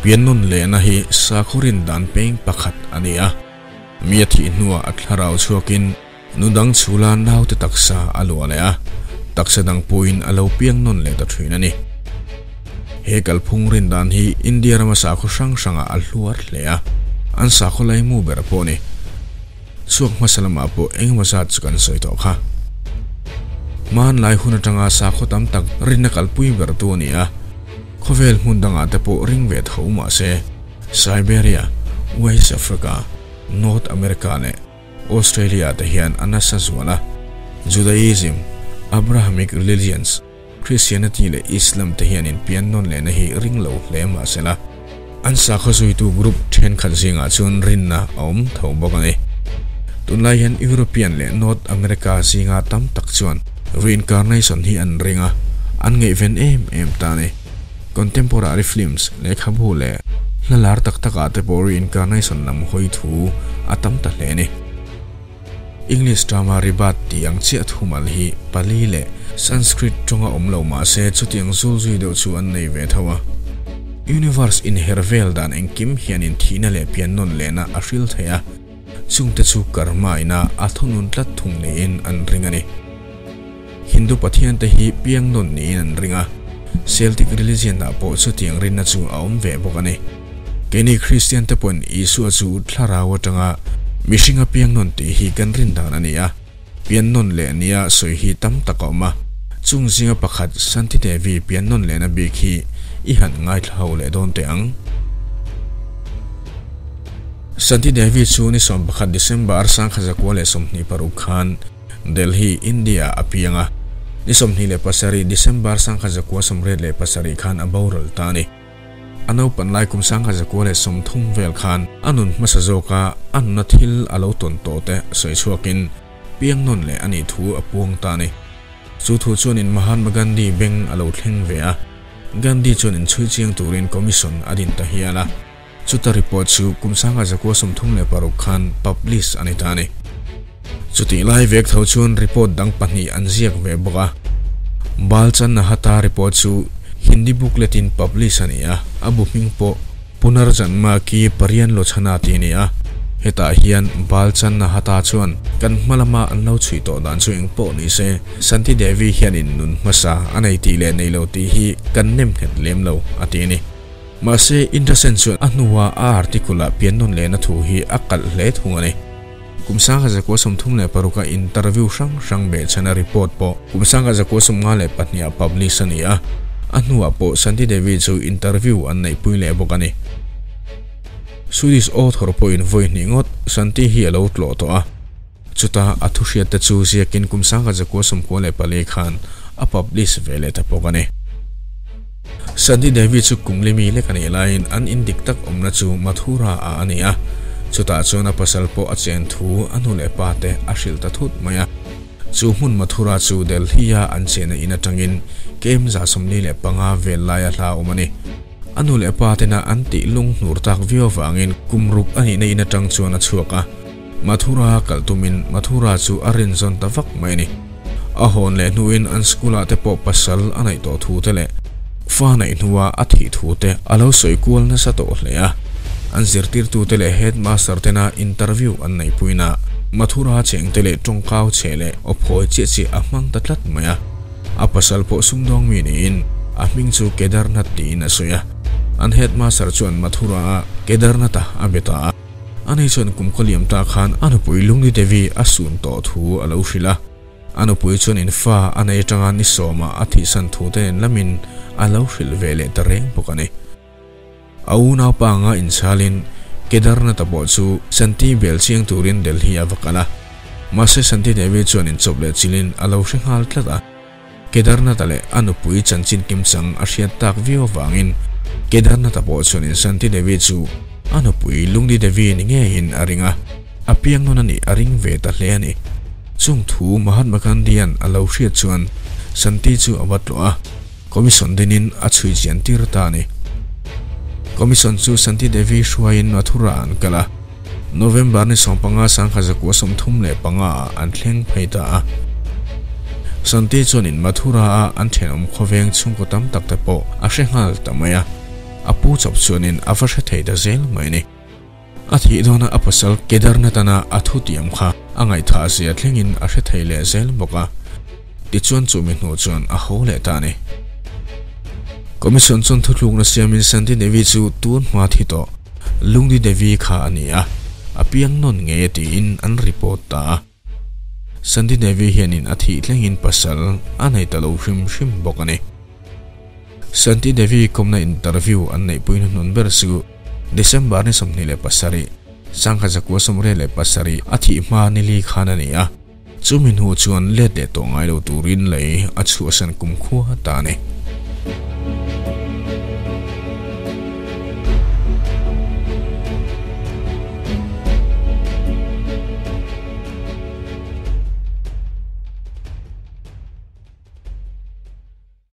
pianon le na hi sakhurin dan peng pakhat ania mia thi nuwa atlarau chuakin nudang chula nau te taksa alwa le a taksa dang puin alo piang non le ta thrin ani he kalphung rin dan hi india rama sa khu sang sanga alhuar le a an sa khu lai mu ber po ni chuak masalama po eng masa chukan soi to kha man lai hun atanga sa khu tam tak rin na kalpui ber tu ni a khovel mun danga te po ring ve tho ma se. Siberia, west africa, north america ne. Australia te hian anasa zuala judaism, abrahamic religions, christianity le islam te hian in pian non le na hi ring lo le ma se la. An sa có số tu group then khan singa chun rin na om tho bok ani tunlai hian european le north america singa tam tak chuan. Reincarnation hi an ringa an ngei ven em em ta ne contemporary films le khabu le lalar tak tak ate po reincarnation lam hoi thu atam ta le ni english drama ribat tiang chia thumal hi pali le sanskrit tonga omlo ma se chutiang zul zui do chu an nei ve thawa à. universe in hervel dan engkim hian in thina le pian non le na ashil thaya à. chung te chu karma ina athunun tlat thung ne in an ringani hindu pathian te hi piang non ni an ringa. Celtic religion na po chu tiang rin na chu aum ve bok ani keni Christian te pon Isu chu thlara wa tanga mishinga piang non ti hi kan rin dan ani a pian non le ania soi hi tam takoma chung zinga pakhat santi devi pian non le na bi khi i han ngai thau le don te ang santi devi chu ni som pakhat december sang khaza ko le som ni paru khan delhi india apianga nisom ni le pasari december sang kha zakwa somre le pasari khan aboral tani ano panlai kum sang kha le som thum vel khan. Anun masazoka an na thil alo ton to te soi chuakin piang non le ani thu apuang tani chu thu chuan in mahan magandi beng alo thleng ve a. Gandhi chuan in chui chiang turin commission adin ta hiala chuta report chu kum sang kha som thum le paruk khan publish ani tani chuti lai vek tho chun report dang pahni an ziak ve boka balchan na hata report chu hindi bookletin publish ania abu ming po punarjanma ki parian lo chana ti nia heta hian balchan na hata chuan kan malama an lo chui to dan chu ing po ni se. Santi devi hian in nun masa. Anei ti le nei lo ti hi kan nem khet lem lo ati ni. Ma se interesting chu anuwa a articula pian non le na thu hi akal le thungani kumsang kaza ko som thum le paruka interview sang sang be chana report po kumsang kaza ko som nga le patnia publish ania anua po santi devi chu interview an nei pui le bokani Swedish author po in voi ni ngot santi hi alo tlo to a chuta athushia te chu zia kin kumsang kaza ko som ko le pale khan a publish vele ta pokani santi devi chu kumlimi le kani line an indik tak omna chu mathura a ania chuta chuna pasal po a chen thu anu le pa te a hril ta thut maya chu hun mathura chu del hiya an chena ina tangin. Kem za somni le panga vel laia hla umani anu le pa te na anti lung nur tak vio wangin kumrup ani na tang tang chuana chuaka mathura kaltumin mathura chu arin zon ta vak mai ni. A hon le nuin an skula te po pasal anai to thu te le. Fa nei nuwa a thi thu te alo soi kual na sa to le a an zirtir tu tele headmaster tena interview an nei puina mathura cheng tele tongkau chele ophoi che che amang tatlat maya apasal po sumdong mi niin aming chu kedarnath ti na soya an headmaster chuan mathura kedarnata abeta ani chuan kumkholiam ta khan anu puilung ni devi asun to thu alo hrila anu pui chuan in fa anei tanga ni soma athi san thu ten lamin alo hril vele tareng pokani au na pa nga in salin kedarna ta bo chu santi bel chiang turin delhi avakala. Mase santi devi chuan in chople chilin alo hringal tlata kedarna tale anu pui chanchin kim chang a hriat tak vio wangin kedarna ta bo chuan in santi devi chu anu pui lungdi devi ni nge in aringa. Apiang non ani aring ve ta hle ani. Chung thu mahatma gandhian alo hriat chuan santi chu awat lo a commission dinin a chui chian tir ta ni commission chu santi devi shwain mathura an kala november ni songpanga sang khaza ko som thum le panga an thleng phaita a santi chunin mathura a an then om khoveng chung ko tam tak te po a hrengal tamaya apu chop chuanin avasha thei da zel mai ni a thi dona apasal kedarnatana athutiam kha angai tha sia thlengin a hre thei le zel boka ti chuan chu mi hnu chuan a ho le ta ni commission chon thulung na siamin santi devi chu tuan hma thi to lungdi devi kha ania apiang non nge ti in an report ta santi devi hianin a thi thlengin pasal anai talo hrim hrim bokani santi devi komna interview an nei puin nun ber su december ni somni le pasari sangkha zakwa somre le pasari athi ma ni li khana ni a chumin hu chuan le de to ngai lo turin le a chu san kum khu ta ne